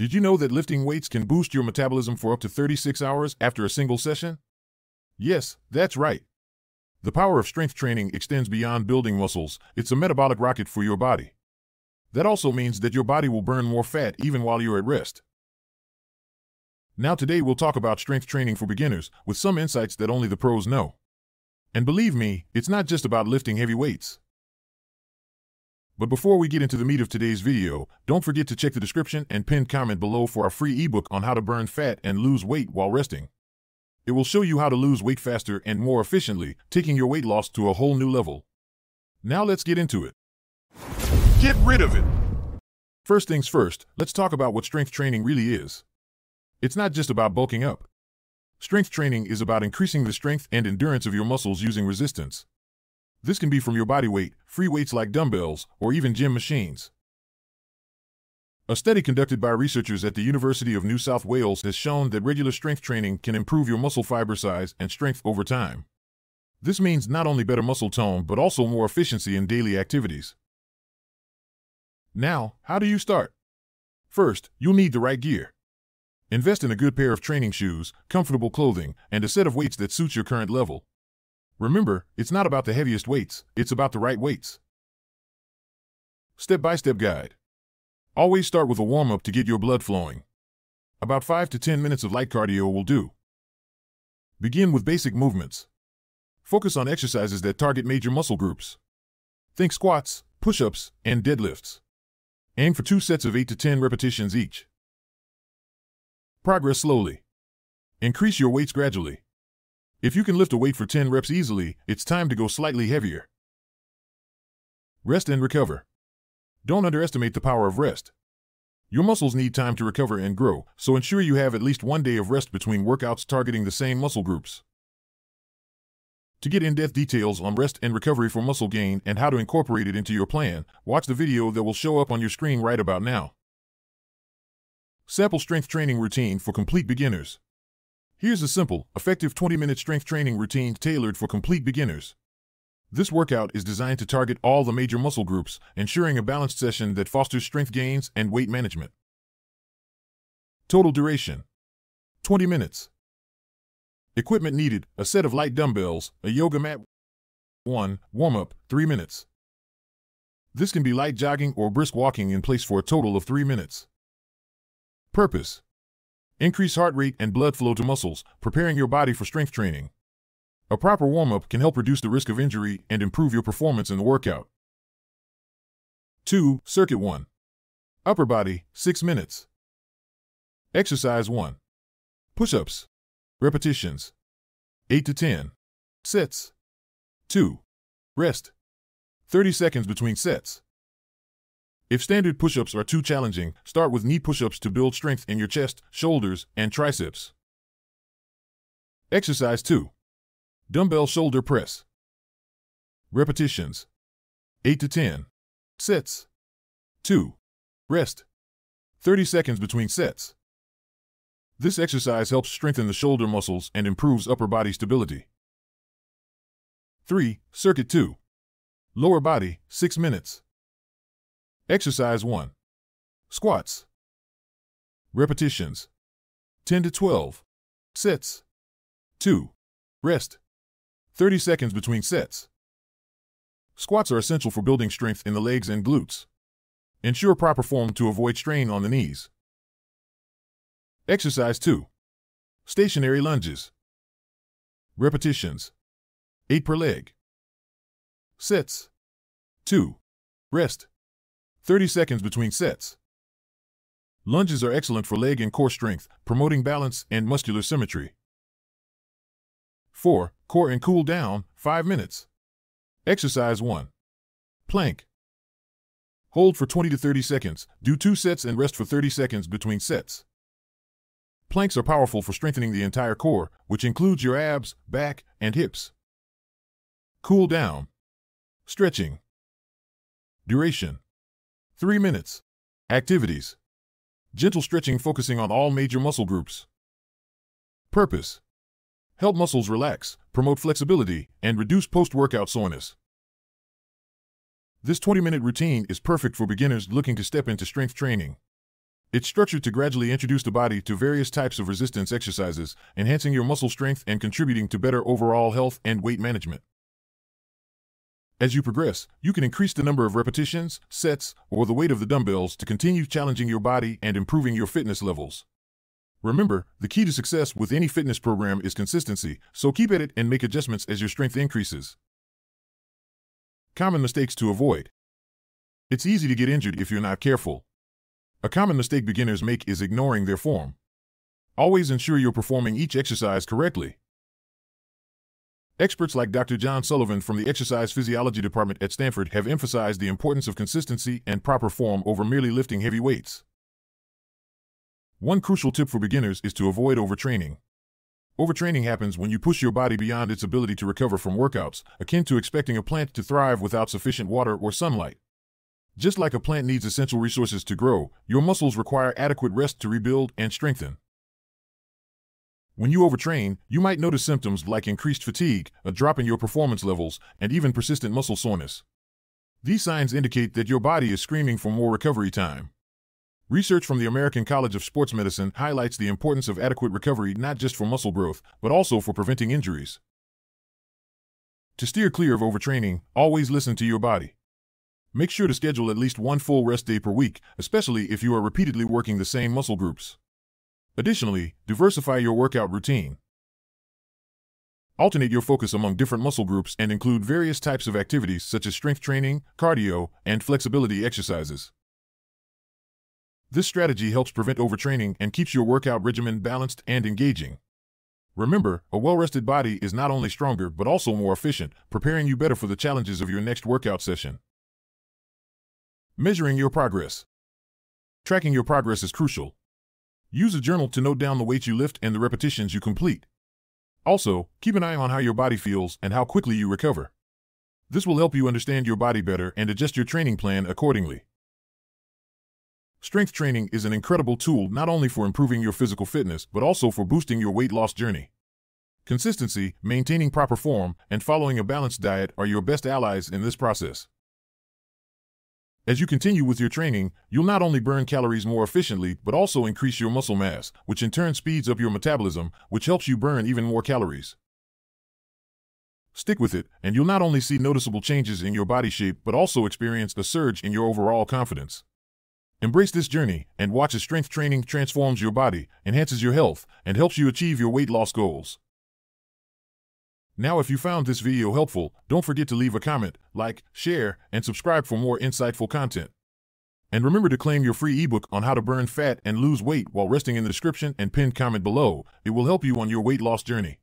Did you know that lifting weights can boost your metabolism for up to 36 hours after a single session? Yes, that's right. The power of strength training extends beyond building muscles. It's a metabolic rocket for your body. That also means that your body will burn more fat even while you're at rest. Now today we'll talk about strength training for beginners with some insights that only the pros know. And believe me, it's not just about lifting heavy weights. But before we get into the meat of today's video, don't forget to check the description and pinned comment below for our free ebook on how to burn fat and lose weight while resting. It will show you how to lose weight faster and more efficiently, taking your weight loss to a whole new level. Now let's get into it. Get rid of it! First things first, let's talk about what strength training really is. It's not just about bulking up. Strength training is about increasing the strength and endurance of your muscles using resistance. This can be from your body weight, free weights like dumbbells, or even gym machines. A study conducted by researchers at the University of New South Wales has shown that regular strength training can improve your muscle fiber size and strength over time. This means not only better muscle tone, but also more efficiency in daily activities. Now, how do you start? First, you'll need the right gear. Invest in a good pair of training shoes, comfortable clothing, and a set of weights that suits your current level. Remember, it's not about the heaviest weights, it's about the right weights. Step by step guide. Always start with a warm up to get your blood flowing. About 5 to 10 minutes of light cardio will do. Begin with basic movements. Focus on exercises that target major muscle groups. Think squats, push ups, and deadlifts. Aim for two sets of 8 to 10 repetitions each. Progress slowly. Increase your weights gradually. If you can lift a weight for 10 reps easily, it's time to go slightly heavier. Rest and recover. Don't underestimate the power of rest. Your muscles need time to recover and grow, so ensure you have at least one day of rest between workouts targeting the same muscle groups. To get in-depth details on rest and recovery for muscle gain and how to incorporate it into your plan, watch the video that will show up on your screen right about now. Sample strength training routine for complete beginners. Here's a simple, effective 20-minute strength training routine tailored for complete beginners. This workout is designed to target all the major muscle groups, ensuring a balanced session that fosters strength gains and weight management. Total duration 20 minutes. Equipment needed a set of light dumbbells, a yoga mat. 1. Warm up 3 minutes. This can be light jogging or brisk walking in place for a total of 3 minutes. Purpose Increase heart rate and blood flow to muscles, preparing your body for strength training. A proper warm up can help reduce the risk of injury and improve your performance in the workout. 2. Circuit 1 Upper body, 6 minutes. Exercise 1 Push ups. Repetitions 8 to 10. Sets 2. Rest 30 seconds between sets. If standard push-ups are too challenging, start with knee push-ups to build strength in your chest, shoulders, and triceps. Exercise 2. Dumbbell shoulder press. Repetitions. 8 to 10. Sets. 2. Rest. 30 seconds between sets. This exercise helps strengthen the shoulder muscles and improves upper body stability. 3. Circuit 2. Lower body, 6 minutes. Exercise 1. Squats. Repetitions. 10 to 12. Sets. 2. Rest. 30 seconds between sets. Squats are essential for building strength in the legs and glutes. Ensure proper form to avoid strain on the knees. Exercise 2. Stationary lunges. Repetitions. 8 per leg. Sets. 2. Rest. 30 seconds between sets. Lunges are excellent for leg and core strength, promoting balance and muscular symmetry. 4. Core and cool down, 5 minutes. Exercise 1. Plank. Hold for 20 to 30 seconds, do 2 sets and rest for 30 seconds between sets. Planks are powerful for strengthening the entire core, which includes your abs, back, and hips. Cool down. Stretching. Duration 3 minutes. Activities. Gentle stretching focusing on all major muscle groups. Purpose. Help muscles relax, promote flexibility, and reduce post-workout soreness. This 20-minute routine is perfect for beginners looking to step into strength training. It's structured to gradually introduce the body to various types of resistance exercises, enhancing your muscle strength and contributing to better overall health and weight management. As you progress, you can increase the number of repetitions, sets, or the weight of the dumbbells to continue challenging your body and improving your fitness levels. Remember, the key to success with any fitness program is consistency, so keep at it and make adjustments as your strength increases. Common mistakes to avoid. It's easy to get injured if you're not careful. A common mistake beginners make is ignoring their form. Always ensure you're performing each exercise correctly. Experts like Dr. John Sullivan from the Exercise Physiology Department at Stanford have emphasized the importance of consistency and proper form over merely lifting heavy weights. One crucial tip for beginners is to avoid overtraining. Overtraining happens when you push your body beyond its ability to recover from workouts, akin to expecting a plant to thrive without sufficient water or sunlight. Just like a plant needs essential resources to grow, your muscles require adequate rest to rebuild and strengthen. When you overtrain, you might notice symptoms like increased fatigue, a drop in your performance levels, and even persistent muscle soreness. These signs indicate that your body is screaming for more recovery time. Research from the American College of Sports Medicine highlights the importance of adequate recovery not just for muscle growth, but also for preventing injuries. To steer clear of overtraining, always listen to your body. Make sure to schedule at least one full rest day per week, especially if you are repeatedly working the same muscle groups. Additionally, diversify your workout routine. Alternate your focus among different muscle groups and include various types of activities such as strength training, cardio, and flexibility exercises. This strategy helps prevent overtraining and keeps your workout regimen balanced and engaging. Remember, a well rested body is not only stronger but also more efficient, preparing you better for the challenges of your next workout session. Measuring your progress. Tracking your progress is crucial. Use a journal to note down the weights you lift and the repetitions you complete. Also, keep an eye on how your body feels and how quickly you recover. This will help you understand your body better and adjust your training plan accordingly. Strength training is an incredible tool not only for improving your physical fitness, but also for boosting your weight loss journey. Consistency, maintaining proper form, and following a balanced diet are your best allies in this process. As you continue with your training, you'll not only burn calories more efficiently, but also increase your muscle mass, which in turn speeds up your metabolism, which helps you burn even more calories. Stick with it, and you'll not only see noticeable changes in your body shape, but also experience a surge in your overall confidence. Embrace this journey and watch as strength training transforms your body, enhances your health, and helps you achieve your weight loss goals. Now, if you found this video helpful, don't forget to leave a comment, like, share, and subscribe for more insightful content. And remember to claim your free ebook on how to burn fat and lose weight while resting in the description and pinned comment below. It will help you on your weight loss journey.